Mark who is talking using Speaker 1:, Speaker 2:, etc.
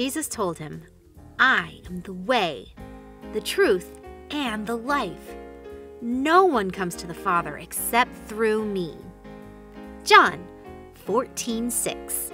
Speaker 1: Jesus told him, I am the way, the truth, and the life. No one comes to the Father except through me. John 14 6.